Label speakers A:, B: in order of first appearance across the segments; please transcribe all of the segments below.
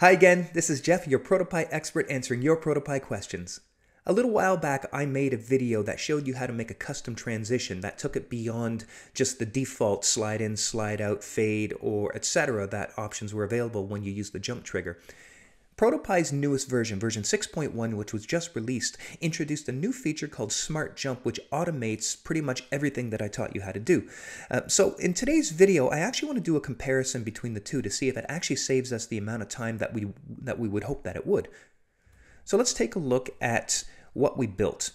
A: Hi again, this is Jeff, your ProtoPie expert answering your ProtoPie questions. A little while back, I made a video that showed you how to make a custom transition that took it beyond just the default slide in, slide out, fade, or etc. that options were available when you use the jump trigger. ProtoPie's newest version, version 6.1, which was just released, introduced a new feature called Smart Jump, which automates pretty much everything that I taught you how to do. Uh, so in today's video, I actually want to do a comparison between the two to see if it actually saves us the amount of time that we, that we would hope that it would. So let's take a look at what we built.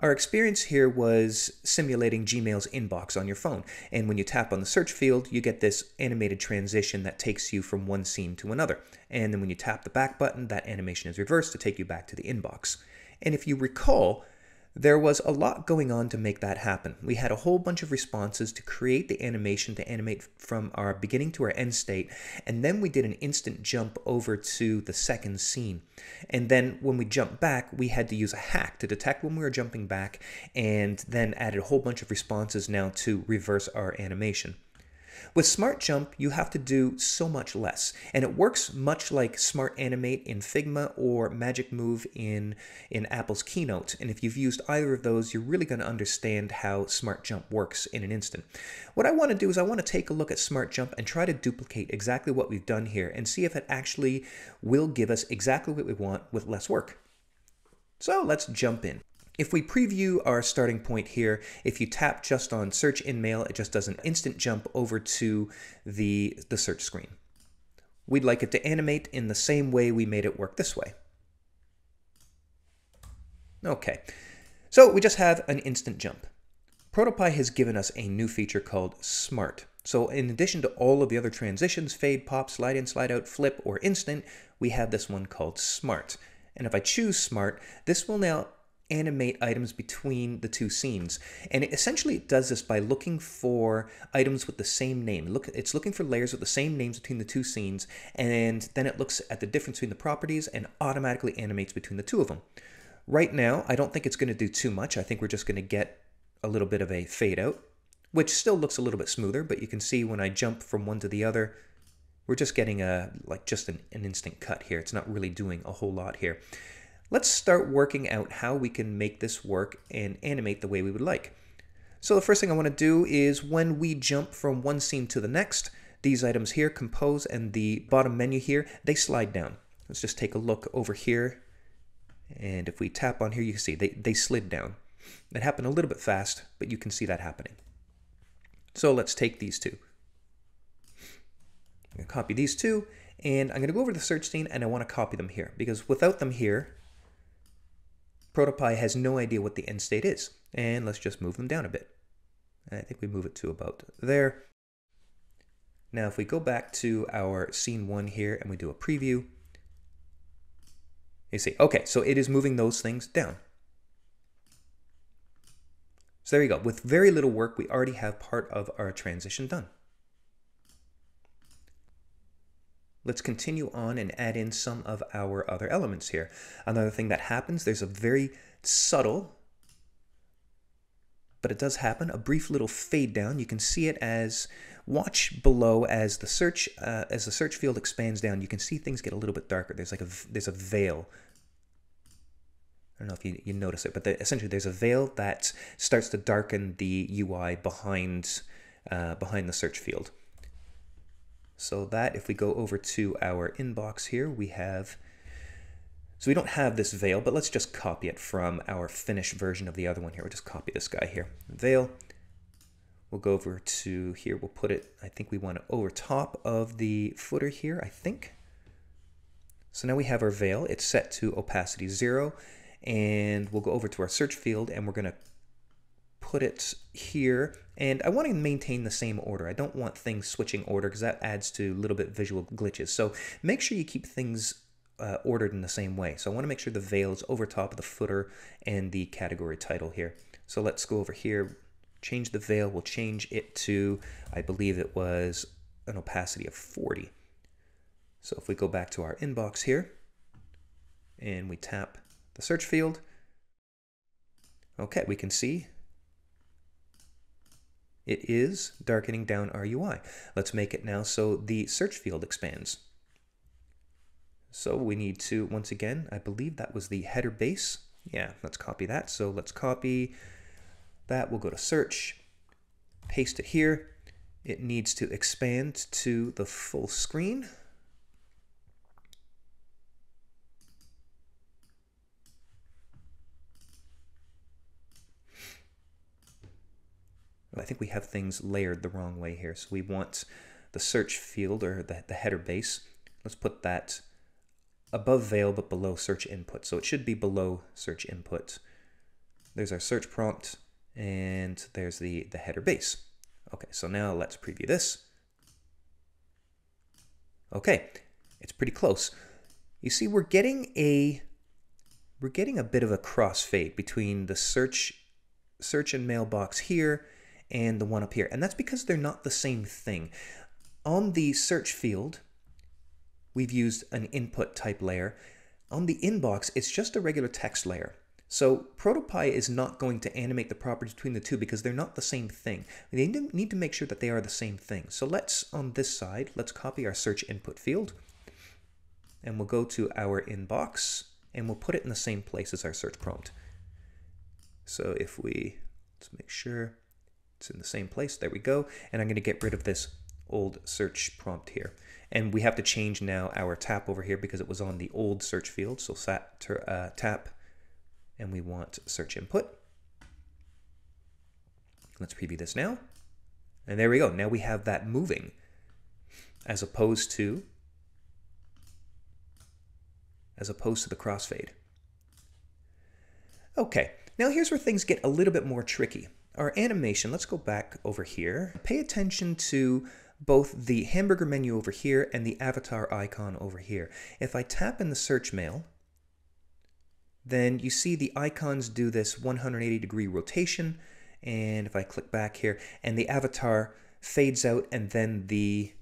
A: Our experience here was simulating Gmail's inbox on your phone. And when you tap on the search field, you get this animated transition that takes you from one scene to another. And then when you tap the back button, that animation is reversed to take you back to the inbox. And if you recall, there was a lot going on to make that happen. We had a whole bunch of responses to create the animation to animate from our beginning to our end state, and then we did an instant jump over to the second scene. And then when we jumped back, we had to use a hack to detect when we were jumping back, and then added a whole bunch of responses now to reverse our animation. With Smart Jump, you have to do so much less, and it works much like Smart Animate in Figma or Magic Move in, in Apple's Keynote. And if you've used either of those, you're really going to understand how Smart Jump works in an instant. What I want to do is I want to take a look at Smart Jump and try to duplicate exactly what we've done here and see if it actually will give us exactly what we want with less work. So let's jump in. If we preview our starting point here, if you tap just on search in mail, it just does an instant jump over to the, the search screen. We'd like it to animate in the same way we made it work this way. Okay, so we just have an instant jump. ProtoPie has given us a new feature called Smart. So in addition to all of the other transitions, fade, pop, slide in, slide out, flip, or instant, we have this one called Smart. And if I choose Smart, this will now animate items between the two scenes. And it essentially it does this by looking for items with the same name. Look, It's looking for layers with the same names between the two scenes, and then it looks at the difference between the properties and automatically animates between the two of them. Right now, I don't think it's going to do too much. I think we're just going to get a little bit of a fade out, which still looks a little bit smoother, but you can see when I jump from one to the other, we're just getting a like just an, an instant cut here. It's not really doing a whole lot here. Let's start working out how we can make this work and animate the way we would like. So the first thing I want to do is when we jump from one scene to the next, these items here, compose and the bottom menu here, they slide down. Let's just take a look over here. And if we tap on here, you can see they, they slid down. It happened a little bit fast, but you can see that happening. So let's take these two. I'm going to copy these two, and I'm going to go over to the search scene, and I want to copy them here, because without them here, ProtoPie has no idea what the end state is. And let's just move them down a bit. I think we move it to about there. Now, if we go back to our scene one here and we do a preview, you see, okay, so it is moving those things down. So there you go. With very little work, we already have part of our transition done. Let's continue on and add in some of our other elements here. Another thing that happens, there's a very subtle, but it does happen, a brief little fade down. You can see it as, watch below as the search, uh, as the search field expands down, you can see things get a little bit darker. There's like a, there's a veil I don't know if you, you notice it, but the, essentially there's a veil that starts to darken the UI behind, uh, behind the search field. So that, if we go over to our inbox here, we have, so we don't have this veil, but let's just copy it from our finished version of the other one here. We'll just copy this guy here, veil. We'll go over to here, we'll put it, I think we want it over top of the footer here, I think. So now we have our veil, it's set to opacity zero, and we'll go over to our search field and we're gonna put it here. And I want to maintain the same order. I don't want things switching order because that adds to a little bit visual glitches. So make sure you keep things uh, ordered in the same way. So I want to make sure the veil is over top of the footer and the category title here. So let's go over here, change the veil. We'll change it to, I believe it was an opacity of 40. So if we go back to our inbox here and we tap the search field, okay, we can see it is darkening down our UI. Let's make it now so the search field expands. So we need to, once again, I believe that was the header base. Yeah, let's copy that. So let's copy that. We'll go to search, paste it here. It needs to expand to the full screen. I think we have things layered the wrong way here. So we want the search field or the, the header base. Let's put that above veil but below search input. So it should be below search input. There's our search prompt and there's the, the header base. Okay, so now let's preview this. Okay, it's pretty close. You see, we're getting a we're getting a bit of a crossfade between the search search and mailbox here and the one up here. And that's because they're not the same thing. On the search field, we've used an input type layer. On the inbox, it's just a regular text layer. So ProtoPie is not going to animate the properties between the two because they're not the same thing. They need to make sure that they are the same thing. So let's, on this side, let's copy our search input field and we'll go to our inbox and we'll put it in the same place as our search prompt. So if we, let's make sure, it's in the same place. There we go. And I'm going to get rid of this old search prompt here. And we have to change now our tap over here because it was on the old search field. So sat, uh, tap, and we want search input. Let's preview this now. And there we go. Now we have that moving as opposed to as opposed to the crossfade. Okay, now here's where things get a little bit more tricky our animation, let's go back over here. Pay attention to both the hamburger menu over here and the avatar icon over here. If I tap in the search mail, then you see the icons do this 180 degree rotation. And if I click back here and the avatar fades out and then the,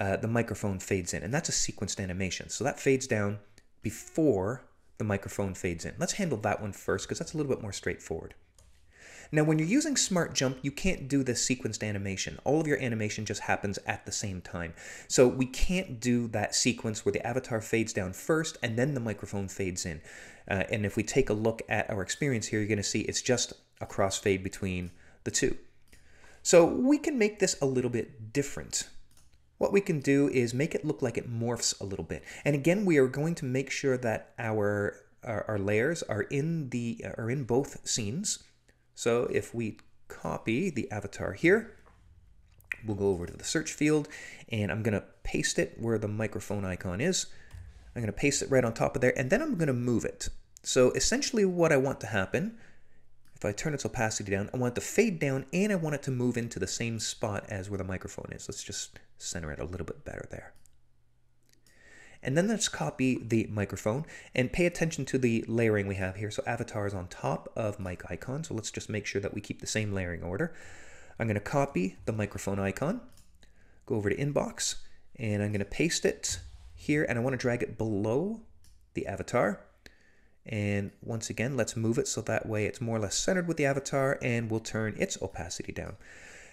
A: uh, the microphone fades in. And that's a sequenced animation. So that fades down before the microphone fades in. Let's handle that one first because that's a little bit more straightforward. Now, when you're using Smart Jump, you can't do the sequenced animation. All of your animation just happens at the same time. So we can't do that sequence where the avatar fades down first and then the microphone fades in. Uh, and if we take a look at our experience here, you're going to see it's just a crossfade between the two. So we can make this a little bit different. What we can do is make it look like it morphs a little bit. And again, we are going to make sure that our, our, our layers are in, the, are in both scenes. So if we copy the avatar here, we'll go over to the search field and I'm going to paste it where the microphone icon is. I'm going to paste it right on top of there and then I'm going to move it. So essentially what I want to happen, if I turn its opacity down, I want it to fade down and I want it to move into the same spot as where the microphone is. Let's just center it a little bit better there. And then let's copy the microphone and pay attention to the layering we have here. So avatar is on top of mic icon. So let's just make sure that we keep the same layering order. I'm going to copy the microphone icon, go over to inbox, and I'm going to paste it here. And I want to drag it below the avatar. And once again, let's move it so that way it's more or less centered with the avatar and we'll turn its opacity down.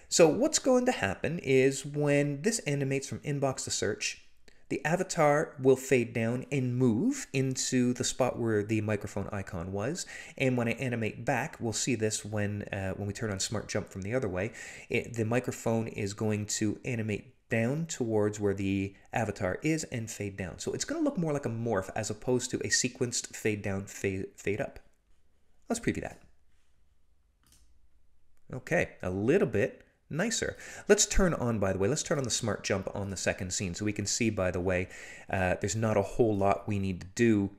A: So what's going to happen is when this animates from inbox to search, the avatar will fade down and move into the spot where the microphone icon was. And when I animate back, we'll see this when, uh, when we turn on Smart Jump from the other way. It, the microphone is going to animate down towards where the avatar is and fade down. So it's going to look more like a morph as opposed to a sequenced fade down, fade, fade up. Let's preview that. Okay, a little bit nicer. Let's turn on, by the way, let's turn on the smart jump on the second scene so we can see, by the way, uh, there's not a whole lot we need to do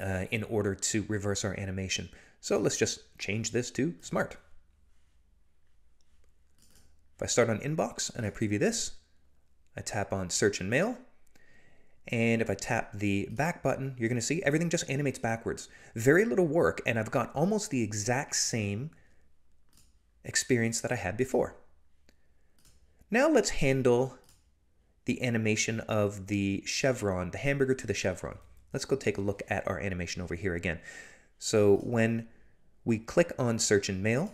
A: uh, in order to reverse our animation. So let's just change this to smart. If I start on inbox and I preview this, I tap on search and mail, and if I tap the back button, you're going to see everything just animates backwards. Very little work, and I've got almost the exact same experience that I had before. Now let's handle the animation of the chevron, the hamburger to the chevron. Let's go take a look at our animation over here again. So when we click on search and mail,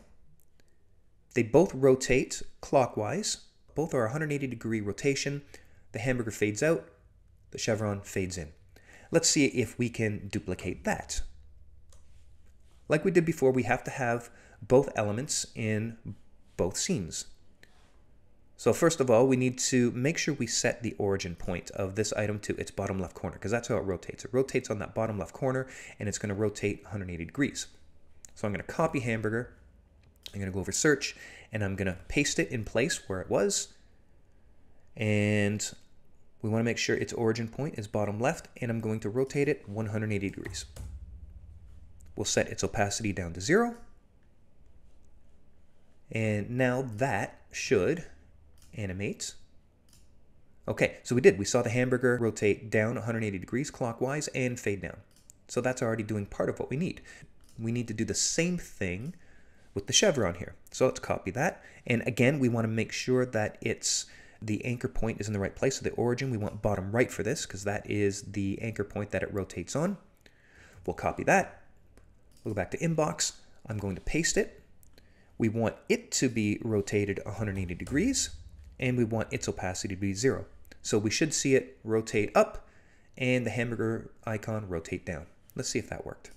A: they both rotate clockwise. Both are 180 degree rotation. The hamburger fades out, the chevron fades in. Let's see if we can duplicate that. Like we did before, we have to have both elements in both scenes. So first of all, we need to make sure we set the origin point of this item to its bottom left corner, because that's how it rotates. It rotates on that bottom left corner, and it's going to rotate 180 degrees. So I'm going to copy hamburger, I'm going to go over search, and I'm going to paste it in place where it was, and we want to make sure its origin point is bottom left, and I'm going to rotate it 180 degrees. We'll set its opacity down to zero. And now that should animate. Okay, so we did. We saw the hamburger rotate down 180 degrees clockwise and fade down. So that's already doing part of what we need. We need to do the same thing with the chevron here. So let's copy that. And again, we want to make sure that it's the anchor point is in the right place. So the origin, we want bottom right for this because that is the anchor point that it rotates on. We'll copy that. We'll go back to inbox. I'm going to paste it. We want it to be rotated 180 degrees and we want its opacity to be zero. So we should see it rotate up and the hamburger icon rotate down. Let's see if that worked.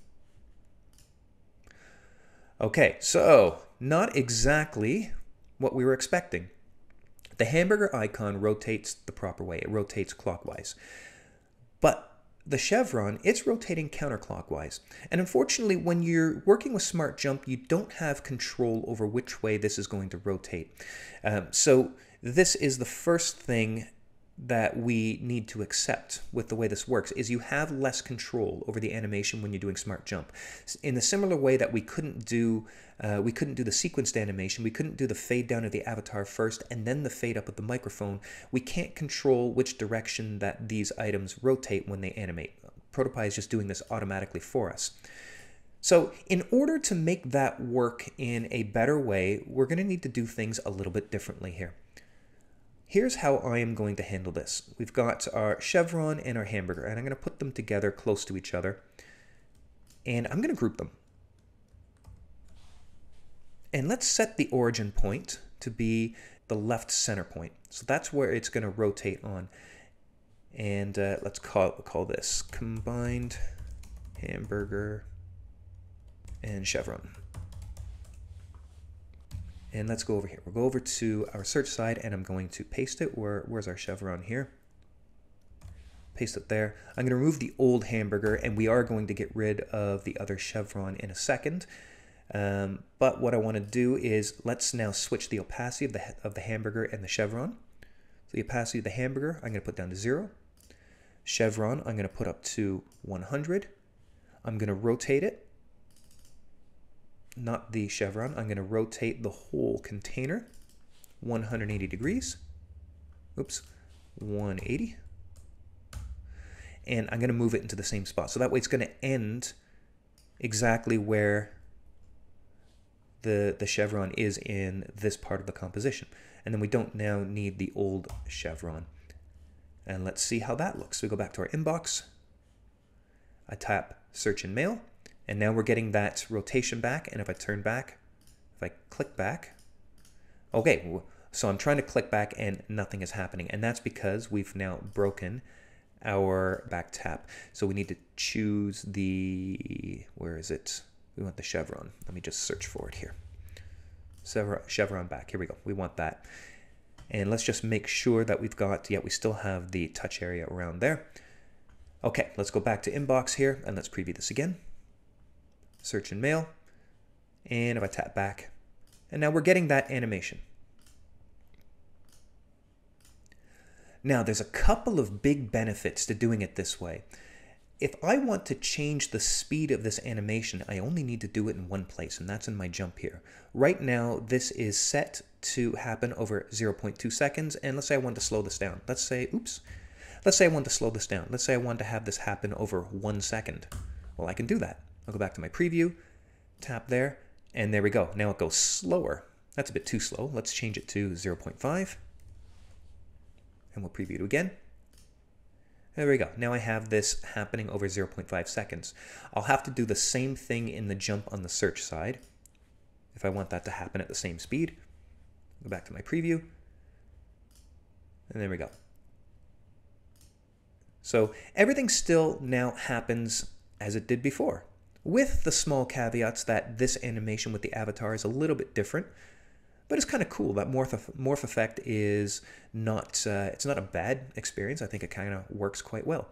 A: Okay, so not exactly what we were expecting. The hamburger icon rotates the proper way. It rotates clockwise. But the chevron, it's rotating counterclockwise. And unfortunately, when you're working with Smart Jump, you don't have control over which way this is going to rotate. Um, so this is the first thing that we need to accept with the way this works is you have less control over the animation when you're doing smart jump. In a similar way that we couldn't do uh, we couldn't do the sequenced animation we couldn't do the fade down of the avatar first and then the fade up of the microphone we can't control which direction that these items rotate when they animate. Protopie is just doing this automatically for us. So in order to make that work in a better way we're going to need to do things a little bit differently here Here's how I am going to handle this. We've got our chevron and our hamburger, and I'm going to put them together close to each other. And I'm going to group them. And let's set the origin point to be the left center point. So that's where it's going to rotate on. And uh, let's call, call this combined hamburger and chevron. And let's go over here. We'll go over to our search side and I'm going to paste it. Where, where's our chevron here? Paste it there. I'm going to remove the old hamburger and we are going to get rid of the other chevron in a second. Um, but what I want to do is let's now switch the opacity of the, of the hamburger and the chevron. So the opacity of the hamburger, I'm going to put down to zero. Chevron, I'm going to put up to 100. I'm going to rotate it not the chevron. I'm going to rotate the whole container 180 degrees. Oops, 180. And I'm going to move it into the same spot. So that way it's going to end exactly where the, the chevron is in this part of the composition. And then we don't now need the old chevron. And let's see how that looks. So we go back to our inbox. I tap search and mail. And now we're getting that rotation back. And if I turn back, if I click back, okay, so I'm trying to click back and nothing is happening. And that's because we've now broken our back tap. So we need to choose the, where is it? We want the chevron. Let me just search for it here. Chevron back, here we go. We want that. And let's just make sure that we've got, yeah, we still have the touch area around there. Okay, let's go back to inbox here and let's preview this again search and mail. And if I tap back, and now we're getting that animation. Now, there's a couple of big benefits to doing it this way. If I want to change the speed of this animation, I only need to do it in one place, and that's in my jump here. Right now, this is set to happen over 0.2 seconds, and let's say I want to slow this down. Let's say, oops, let's say I want to slow this down. Let's say I want to have this happen over one second. Well, I can do that. I'll go back to my preview, tap there, and there we go. Now it goes slower. That's a bit too slow. Let's change it to 0.5. And we'll preview it again. There we go. Now I have this happening over 0.5 seconds. I'll have to do the same thing in the jump on the search side if I want that to happen at the same speed. Go back to my preview. And there we go. So everything still now happens as it did before, with the small caveats that this animation with the avatar is a little bit different. But it's kind of cool. That morph, morph effect is not, uh, it's not a bad experience. I think it kind of works quite well.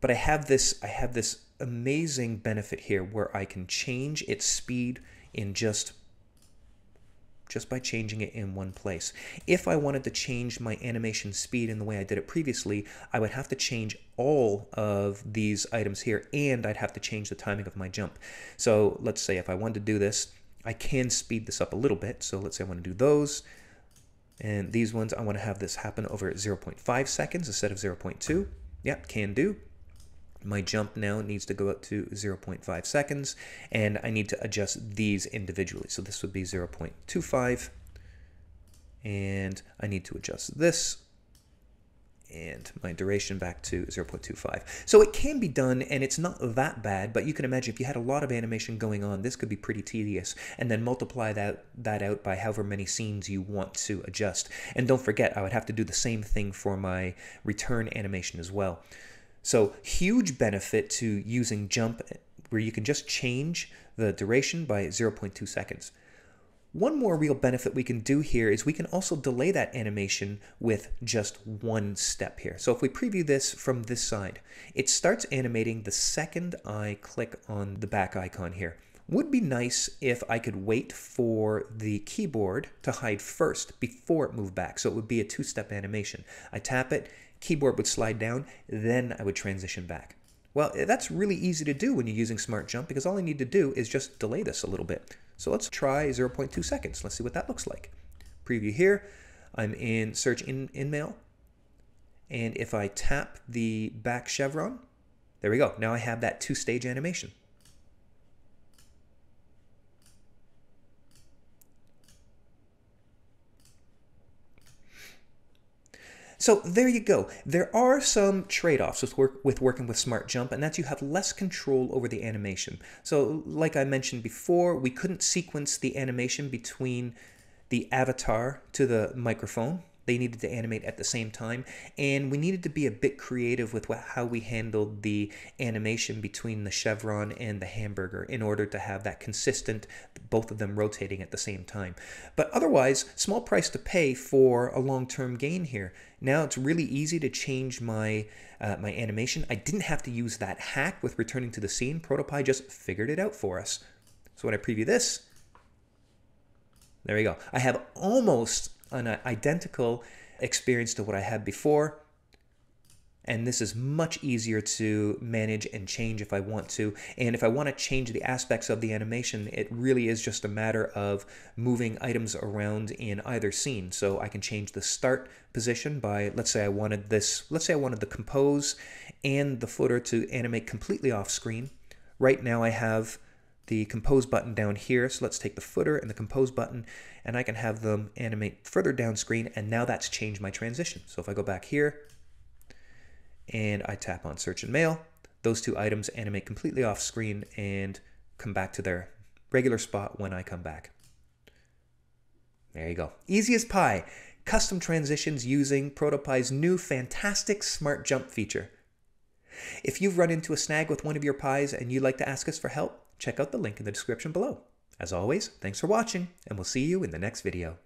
A: But I have this, I have this amazing benefit here where I can change its speed in just just by changing it in one place. If I wanted to change my animation speed in the way I did it previously, I would have to change all of these items here and I'd have to change the timing of my jump. So let's say if I wanted to do this, I can speed this up a little bit. So let's say I want to do those. And these ones, I want to have this happen over 0.5 seconds instead of 0.2. Yep, can do. My jump now needs to go up to 0.5 seconds, and I need to adjust these individually. So this would be 0.25, and I need to adjust this and my duration back to 0.25. So it can be done and it's not that bad, but you can imagine if you had a lot of animation going on, this could be pretty tedious. And then multiply that, that out by however many scenes you want to adjust. And don't forget, I would have to do the same thing for my return animation as well. So huge benefit to using jump where you can just change the duration by 0.2 seconds. One more real benefit we can do here is we can also delay that animation with just one step here. So if we preview this from this side, it starts animating the second I click on the back icon here. Would be nice if I could wait for the keyboard to hide first before it moved back. So it would be a two-step animation. I tap it, keyboard would slide down, then I would transition back. Well, eh, that's really easy to do when you're using Smart Jump because all I need to do is just delay this a little bit. So let's try 0.2 seconds. Let's see what that looks like. Preview here. I'm in Search in in Mail. And if I tap the back chevron, there we go. Now I have that two-stage animation. So there you go. There are some trade-offs with, work, with working with Smart Jump, and that's you have less control over the animation. So like I mentioned before, we couldn't sequence the animation between the avatar to the microphone. They needed to animate at the same time, and we needed to be a bit creative with what, how we handled the animation between the chevron and the hamburger in order to have that consistent, both of them rotating at the same time. But otherwise, small price to pay for a long-term gain here. Now it's really easy to change my uh, my animation. I didn't have to use that hack with returning to the scene. ProtoPie just figured it out for us. So when I preview this, there we go. I have almost an uh, identical experience to what I had before. And this is much easier to manage and change if I want to. And if I want to change the aspects of the animation, it really is just a matter of moving items around in either scene. So I can change the start position by, let's say I wanted this, let's say I wanted the compose and the footer to animate completely off screen. Right now I have the compose button down here. So let's take the footer and the compose button and I can have them animate further down screen and now that's changed my transition. So if I go back here and I tap on search and mail, those two items animate completely off screen and come back to their regular spot when I come back. There you go. Easy as pie. Custom transitions using ProtoPie's new fantastic Smart Jump feature. If you've run into a snag with one of your pies and you'd like to ask us for help, check out the link in the description below. As always, thanks for watching, and we'll see you in the next video.